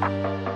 Música